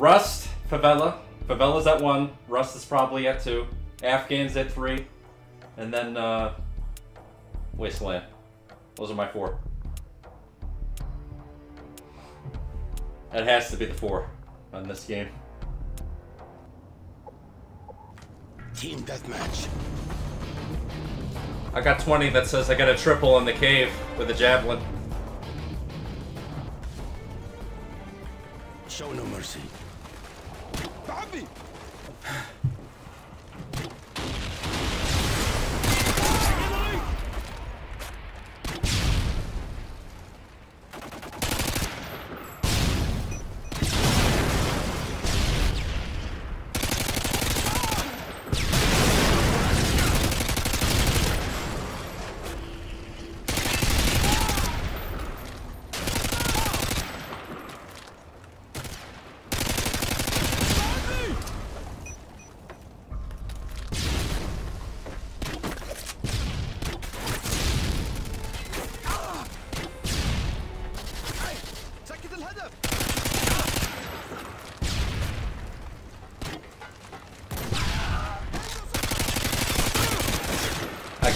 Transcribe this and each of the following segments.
Rust, Favela. Favela's at one. Rust is probably at two. Afghan's at three. And then, uh, Wasteland. Those are my four. That has to be the four on this game. Team deathmatch. I got 20 that says I got a triple in the cave with a javelin. Show no mercy. zombie!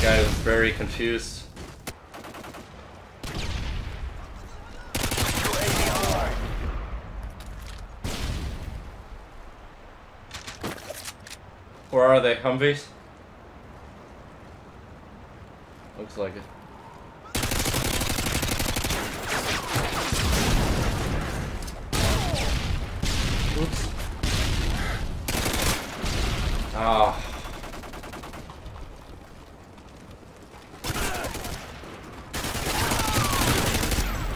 Guy was very confused. Where are they? Humvees? Looks like it. Oops.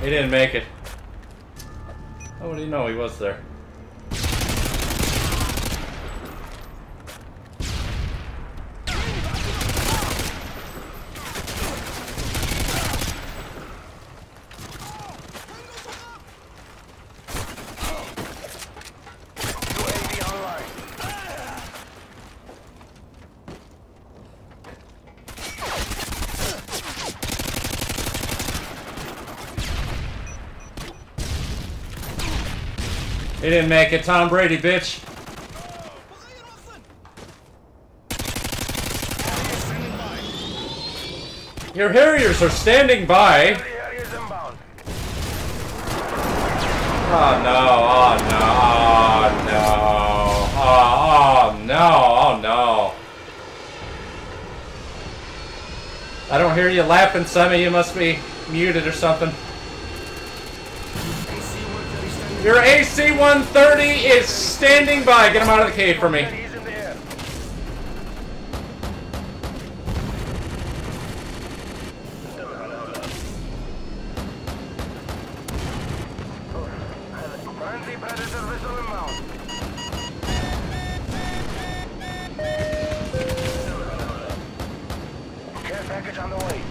He didn't make it. What do you know? He was there. He didn't make it. Tom Brady, bitch. Your Harriers are standing by. Oh no, oh no, oh no, oh, oh no, oh no. I don't hear you laughing, Sammy. You must be muted or something. Your AC-130 is standing by. Get him out of the cave for me. Package on the way.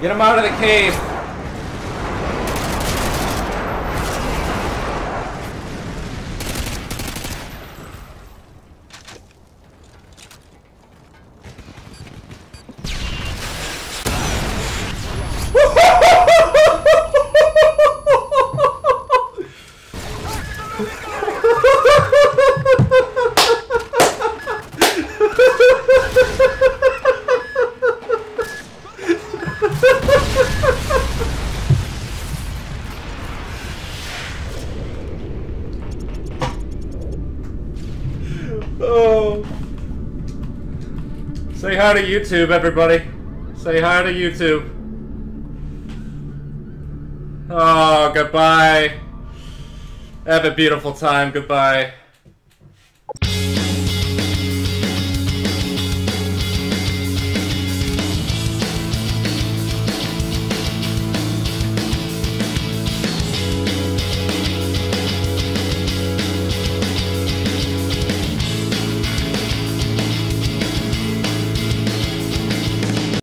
Get him out of the cave. Oh. Say hi to YouTube, everybody. Say hi to YouTube. Oh, goodbye. Have a beautiful time. Goodbye.